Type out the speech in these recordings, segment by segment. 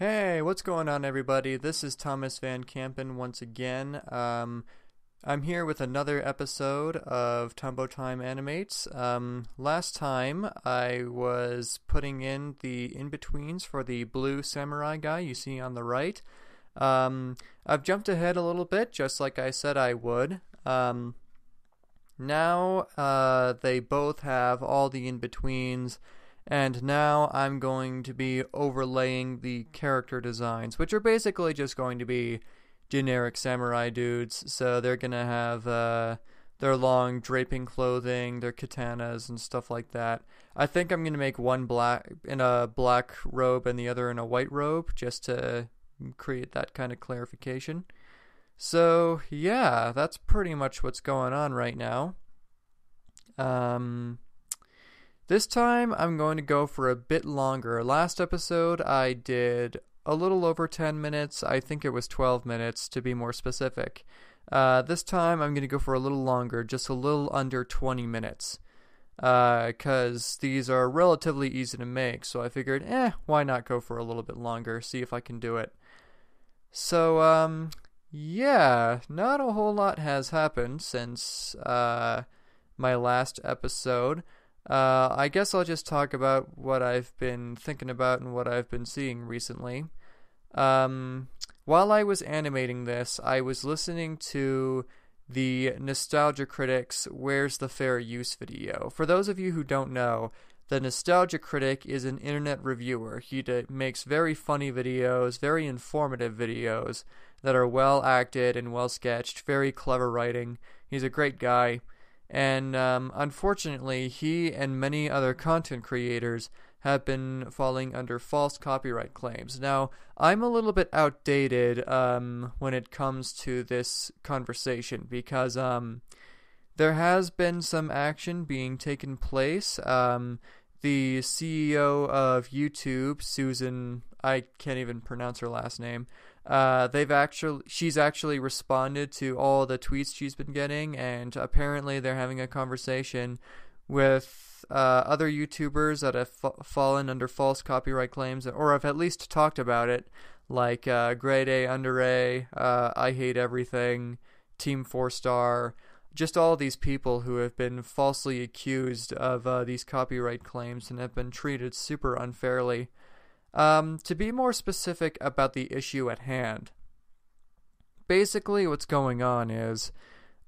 Hey, what's going on, everybody? This is Thomas Van Kampen once again. Um, I'm here with another episode of TomboTime Animates. Um, last time I was putting in the in betweens for the blue samurai guy you see on the right. Um, I've jumped ahead a little bit, just like I said I would. Um, now uh, they both have all the in betweens and now I'm going to be overlaying the character designs, which are basically just going to be generic samurai dudes. So they're going to have uh, their long draping clothing, their katanas, and stuff like that. I think I'm going to make one black in a black robe and the other in a white robe just to create that kind of clarification. So, yeah, that's pretty much what's going on right now. Um, this time I'm going to go for a bit longer. Last episode I did a little over 10 minutes. I think it was 12 minutes to be more specific. Uh, this time I'm going to go for a little longer, just a little under 20 minutes. Because uh, these are relatively easy to make, so I figured, eh, why not go for a little bit longer, see if I can do it. So, um, yeah, not a whole lot has happened since uh, my last episode. Uh, I guess I'll just talk about what I've been thinking about and what I've been seeing recently. Um, while I was animating this, I was listening to the Nostalgia Critics Where's the Fair Use video. For those of you who don't know, the Nostalgia Critic is an internet reviewer. He d- makes very funny videos, very informative videos that are well acted and well sketched, very clever writing. He's a great guy. And um, unfortunately, he and many other content creators have been falling under false copyright claims. Now, I'm a little bit outdated um, when it comes to this conversation because um, there has been some action being taken place. Um, the CEO of YouTube, Susan, I can't even pronounce her last name, uh, they've actually she's actually responded to all the tweets she's been getting, and apparently they're having a conversation with uh, other YouTubers that have fa- fallen under false copyright claims, or have at least talked about it, like uh, Grade A Under A, uh, I Hate Everything, Team Four Star, just all these people who have been falsely accused of uh, these copyright claims and have been treated super unfairly. Um, to be more specific about the issue at hand, basically what's going on is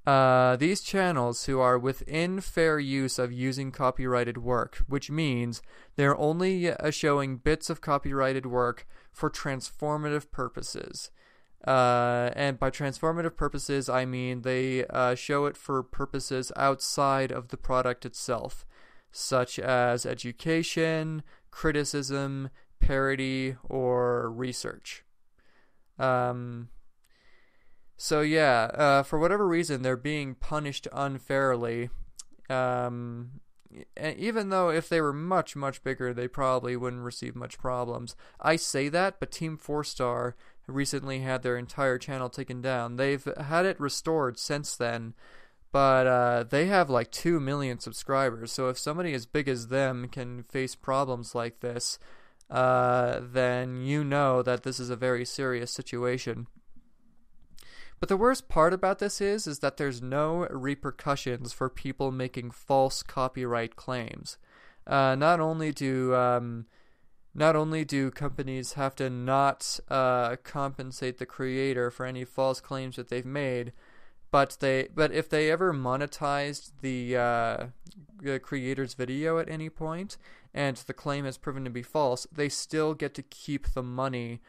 uh, these channels who are within fair use of using copyrighted work, which means they're only uh, showing bits of copyrighted work for transformative purposes. Uh, and by transformative purposes, I mean they uh, show it for purposes outside of the product itself, such as education, criticism, parody or research. Um, so yeah, uh, for whatever reason, they're being punished unfairly. Um, even though if they were much much bigger, they probably wouldn't receive much problems. I say that, but Team Four Star recently had their entire channel taken down. They've had it restored since then, but uh, they have like two million subscribers. So if somebody as big as them can face problems like this, uh, then you know that this is a very serious situation. But the worst part about this is is that there's no repercussions for people making false copyright claims. Uh, not only do um, not only do companies have to not uh, compensate the creator for any false claims that they've made, but they but if they ever monetized the, uh, the creator's video at any point, and the claim has proven to be false, they still get to keep the money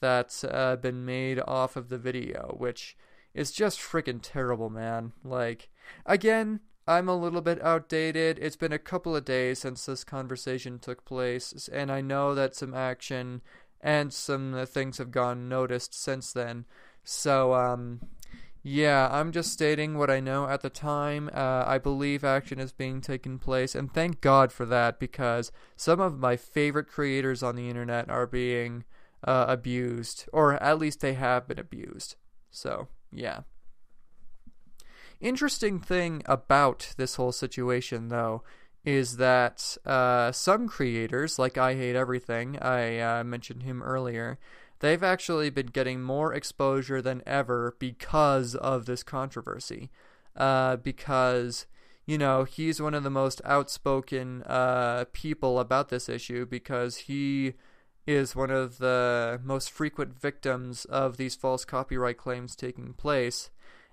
that's uh, been made off of the video, which is just freaking terrible, man. Like, again, I'm a little bit outdated. It's been a couple of days since this conversation took place, and I know that some action and some uh, things have gone noticed since then. So, um, yeah, I'm just stating what I know at the time. Uh, I believe action is being taken place, and thank God for that because some of my favorite creators on the internet are being uh, abused, or at least they have been abused. So, yeah. Interesting thing about this whole situation, though, is that uh, some creators, like I Hate Everything, I uh, mentioned him earlier, they've actually been getting more exposure than ever because of this controversy. Uh, because, you know, he's one of the most outspoken uh, people about this issue because he is one of the most frequent victims of these false copyright claims taking place.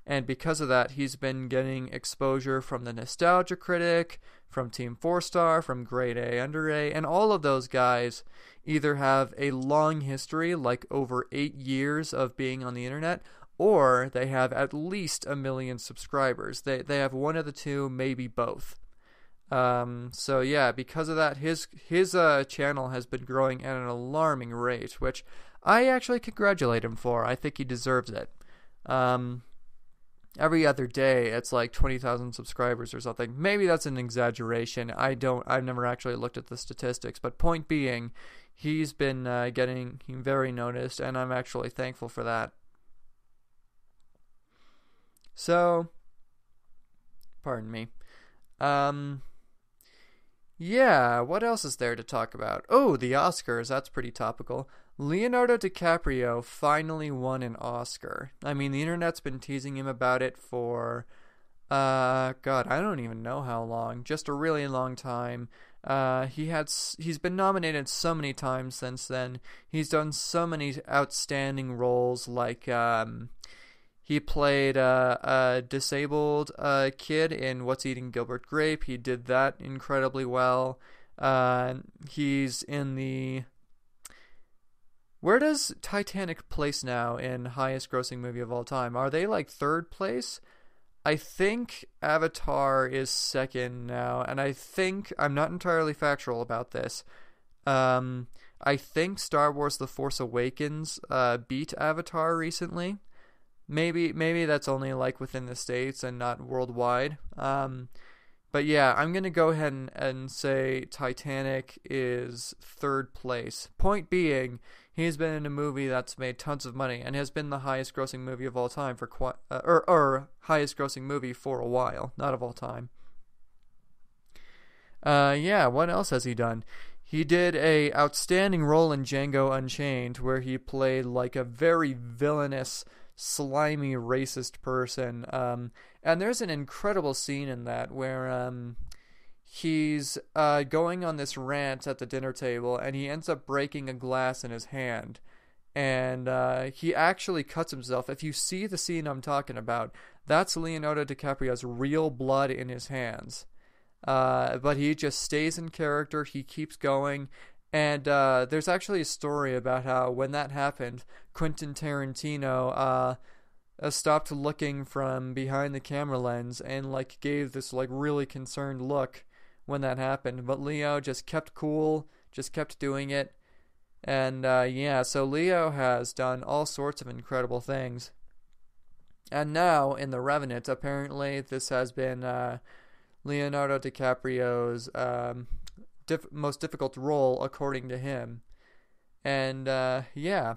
And because of that, he's been getting exposure from the Nostalgia Critic, from Team 4 Star, from Grade A Under A, and all of those guys either have a long history, like over eight years of being on the internet, or they have at least a million subscribers. They, they have one of the two, maybe both. Um, so yeah, because of that, his his uh, channel has been growing at an alarming rate, which I actually congratulate him for. I think he deserves it. Um, every other day it's like 20,000 subscribers or something. Maybe that's an exaggeration. I don't I've never actually looked at the statistics, but point being, he's been uh, getting very noticed and I'm actually thankful for that. So, pardon me. Um yeah, what else is there to talk about? Oh, the Oscars, that's pretty topical. Leonardo DiCaprio finally won an Oscar. I mean, the internet's been teasing him about it for, uh, God, I don't even know how long. Just a really long time. Uh, he had he's been nominated so many times since then. He's done so many outstanding roles, like um, he played uh, a disabled uh, kid in What's Eating Gilbert Grape. He did that incredibly well. Uh, he's in the where does Titanic place now in highest grossing movie of all time? Are they like third place? I think Avatar is second now, and I think I'm not entirely factual about this. Um, I think Star Wars: The Force Awakens uh, beat Avatar recently. Maybe maybe that's only like within the states and not worldwide. Um, but yeah, I'm gonna go ahead and, and say Titanic is third place. Point being, He's been in a movie that's made tons of money and has been the highest grossing movie of all time for quite, uh, or, or highest grossing movie for a while, not of all time. Uh, yeah, what else has he done? He did a outstanding role in Django Unchained, where he played like a very villainous, slimy, racist person. Um, and there's an incredible scene in that where um, he's uh, going on this rant at the dinner table and he ends up breaking a glass in his hand. And uh, he actually cuts himself. If you see the scene i'm talking about that's leonardo dicaprio's real blood in his hands. Uh, but he just stays in character. He keeps going. And uh, there's actually a story about how when that happened quentin tarantino uh, uh, stopped looking from behind the camera lens and like gave this like really concerned look when that happened. But Leo just kept cool, just kept doing it. And uh, yeah, so Leo has done all sorts of incredible things. And now in The Revenant, apparently this has been uh, Leonardo DiCaprio's um, diff- most difficult role, according to him. And uh, yeah.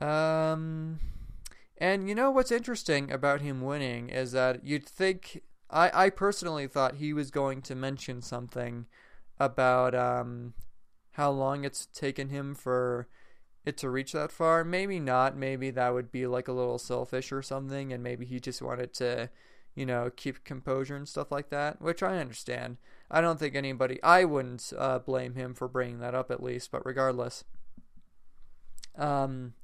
Um, and you know what's interesting about him winning is that you'd think I, I personally thought he was going to mention something about um, how long it's taken him for it to reach that far. Maybe not. Maybe that would be like a little selfish or something, and maybe he just wanted to, you know, keep composure and stuff like that, which I understand. I don't think anybody, I wouldn't uh, blame him for bringing that up at least, but regardless. Um,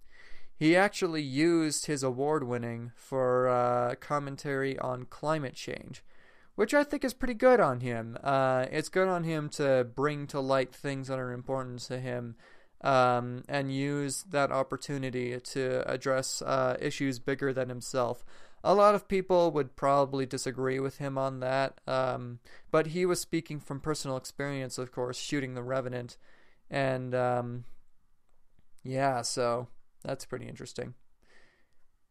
he actually used his award winning for uh, commentary on climate change, which I think is pretty good on him. Uh, it's good on him to bring to light things that are important to him um, and use that opportunity to address uh, issues bigger than himself. A lot of people would probably disagree with him on that, um, but he was speaking from personal experience, of course, shooting The Revenant. And um, yeah, so that's pretty interesting.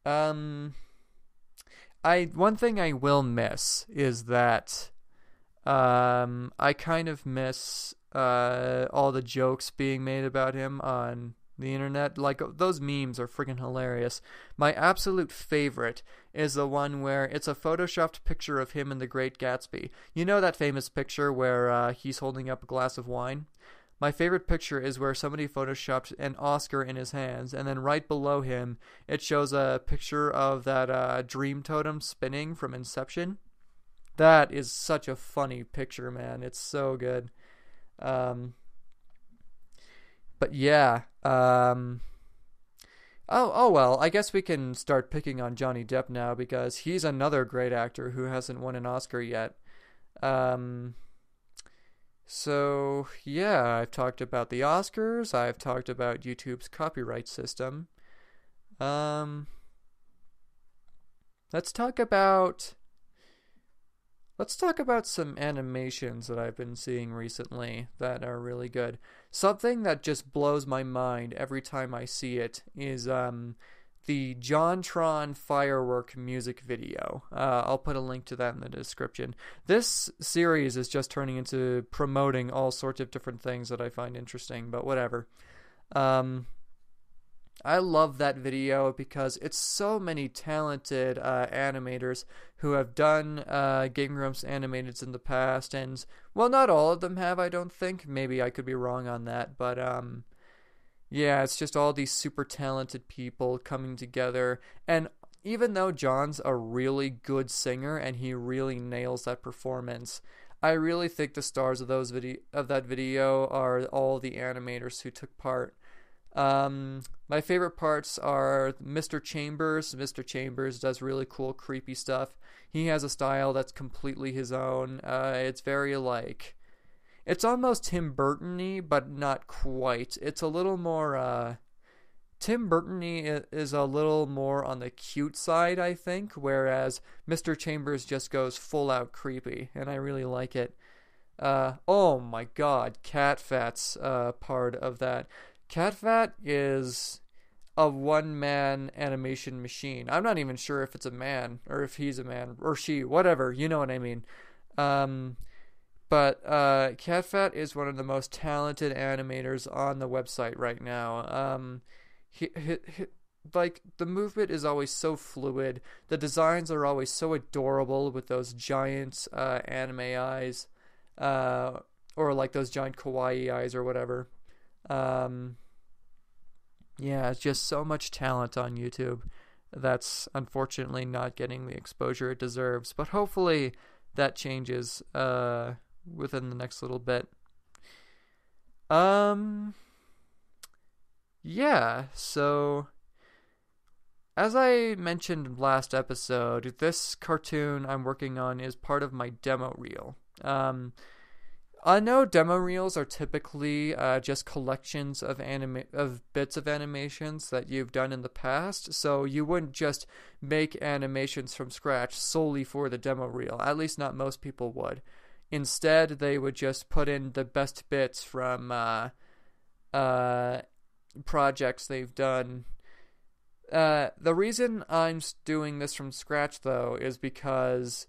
Um, I one thing I will miss is that um, I kind of miss uh, all the jokes being made about him on the internet. Like those memes are freaking hilarious. My absolute favorite is the one where it's a photoshopped picture of him in The Great Gatsby. You know that famous picture where uh, he's holding up a glass of wine? My favorite picture is where somebody photoshopped an Oscar in his hands, and then right below him, it shows a picture of that uh, dream totem spinning from Inception. That is such a funny picture, man. It's so good. Um, but yeah. Um, oh, oh well. I guess we can start picking on Johnny Depp now because he's another great actor who hasn't won an Oscar yet. Um, so yeah, I've talked about the Oscars. I've talked about YouTube's copyright system. Um, let's talk about Let's talk about some animations that I've been seeing recently that are really good. Something that just blows my mind every time I see it is um, the JonTron firework music video. Uh, I'll put a link to that in the description. This series is just turning into promoting all sorts of different things that I find interesting, but whatever. Um, I love that video because it's so many talented uh, animators who have done uh, Game Grumps animateds in the past, and well, not all of them have, I don't think. Maybe I could be wrong on that, but um, yeah, it's just all these super talented people coming together, and even though John's a really good singer and he really nails that performance, I really think the stars of those video of that video are all the animators who took part. Um, my favorite parts are Mr. Chambers. Mr. Chambers does really cool, creepy stuff. He has a style that's completely his own. Uh, it's very like, it's almost Tim Burton-y, but not quite. It's a little more. Uh, Tim Burton-y is a little more on the cute side, I think, whereas Mr. Chambers just goes full out creepy, and I really like it. Uh, oh my god, Cat Fat's uh, part of that. CatFat is a one man animation machine. I'm not even sure if it's a man or if he's a man or she, whatever, you know what I mean. Um, but uh, CatFat is one of the most talented animators on the website right now. Um, he, he, he, like the movement is always so fluid. The designs are always so adorable with those giant uh, anime eyes, uh, or like those giant kawaii eyes or whatever. Um, yeah, it's just so much talent on YouTube that's unfortunately not getting the exposure it deserves. But hopefully that changes uh, within the next little bit. Um, yeah, so as I mentioned last episode, this cartoon I'm working on is part of my demo reel. Um, I know demo reels are typically uh, just collections of anima- of bits of animations that you've done in the past, so you wouldn't just make animations from scratch solely for the demo reel. At least not most people would. Instead, they would just put in the best bits from uh, uh, projects they've done. Uh, the reason I'm doing this from scratch, though, is because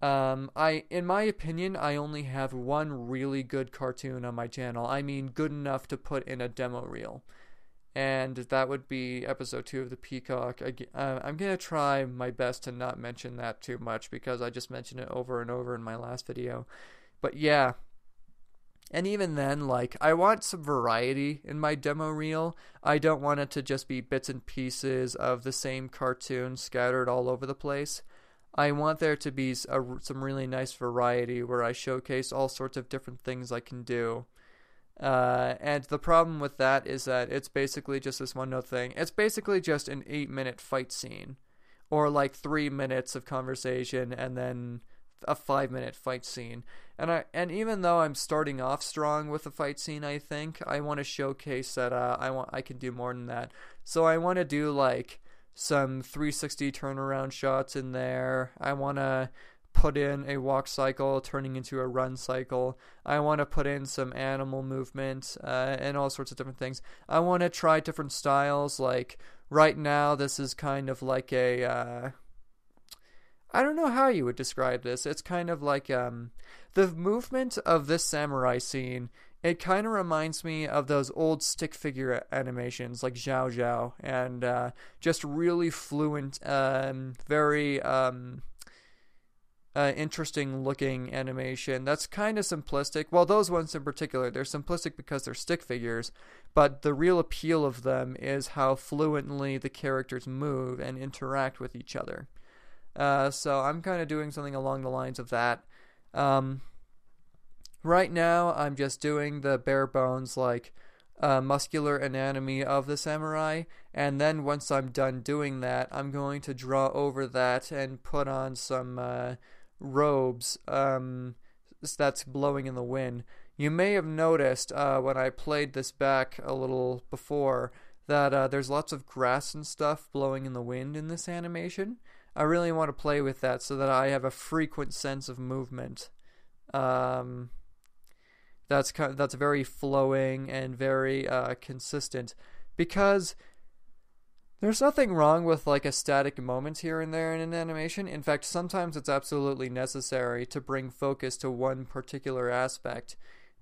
um, I, in my opinion, I only have one really good cartoon on my channel. I mean, good enough to put in a demo reel, and that would be episode two of the Peacock. I, uh, I'm gonna try my best to not mention that too much because I just mentioned it over and over in my last video. But yeah, and even then, like, I want some variety in my demo reel. I don't want it to just be bits and pieces of the same cartoon scattered all over the place. I want there to be a, some really nice variety where I showcase all sorts of different things I can do. Uh, and the problem with that is that it's basically just this one note thing. It's basically just an eight minute fight scene, or like three minutes of conversation and then a five minute fight scene. And I and even though I'm starting off strong with the fight scene, I think I want to showcase that uh, I want I can do more than that. So I want to do like some 360 turnaround shots in there. I want to put in a walk cycle turning into a run cycle. I want to put in some animal movement uh, and all sorts of different things. I want to try different styles. Like right now, this is kind of like a. Uh, I don't know how you would describe this. It's kind of like um, the movement of this samurai scene it kind of reminds me of those old stick figure animations like Xiao Xiao, and uh, just really fluent, um, very um, uh, interesting looking animation. That's kind of simplistic. Well, those ones in particular, they're simplistic because they're stick figures, but the real appeal of them is how fluently the characters move and interact with each other. Uh, so I'm kind of doing something along the lines of that. Um, Right now, I'm just doing the bare bones, like, uh, muscular anatomy of the samurai, and then once I'm done doing that, I'm going to draw over that and put on some uh, robes um, that's blowing in the wind. You may have noticed uh, when I played this back a little before that uh, there's lots of grass and stuff blowing in the wind in this animation. I really want to play with that so that I have a frequent sense of movement. Um, that's kind of, that's very flowing and very uh, consistent because there's nothing wrong with like a static moment here and there in an animation. In fact, sometimes it's absolutely necessary to bring focus to one particular aspect.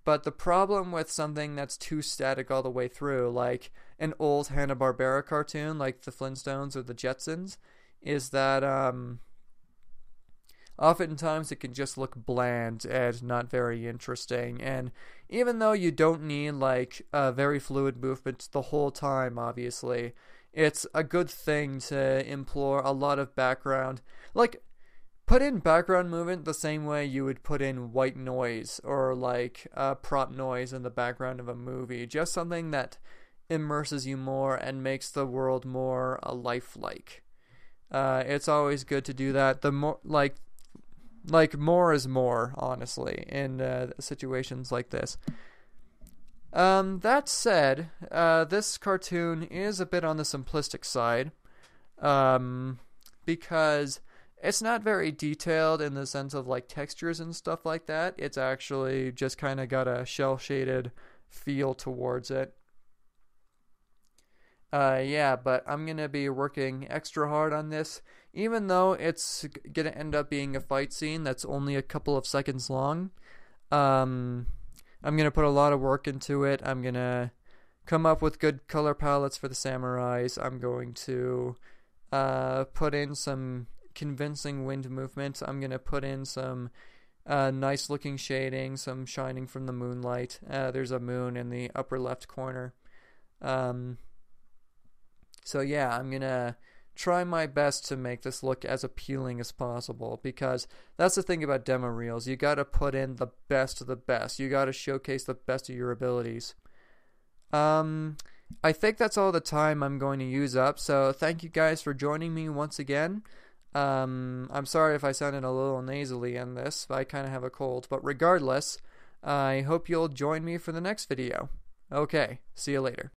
But the problem with something that's too static all the way through, like an old Hanna-Barbera cartoon like the Flintstones or the Jetsons, is that um, oftentimes it can just look bland and not very interesting. And even though you don't need like a very fluid movement the whole time, obviously, it's a good thing to implore a lot of background. Like, put in background movement the same way you would put in white noise or like uh, prop noise in the background of a movie. Just something that immerses you more and makes the world more uh, lifelike. Uh, it's always good to do that. The more like like more is more, honestly, in uh, situations like this. Um, that said, uh, this cartoon is a bit on the simplistic side, um, because it's not very detailed in the sense of like textures and stuff like that. It's actually just kind of got a shell shaded feel towards it. Uh, yeah, but I'm gonna be working extra hard on this, even though it's gonna end up being a fight scene that's only a couple of seconds long. Um, I'm gonna put a lot of work into it. I'm gonna come up with good color palettes for the samurais. I'm going to uh, put in some convincing wind movement. I'm gonna put in some uh, nice looking shading, some shining from the moonlight. Uh, there's a moon in the upper left corner. Um, so yeah, I'm gonna try my best to make this look as appealing as possible because that's the thing about demo reels. You gotta put in the best of the best. You gotta showcase the best of your abilities. Um, I think that's all the time I'm going to use up. So thank you guys for joining me once again. Um, I'm sorry if I sounded a little nasally in this. I kind of have a cold, but regardless, I hope you'll join me for the next video. Okay, see you later.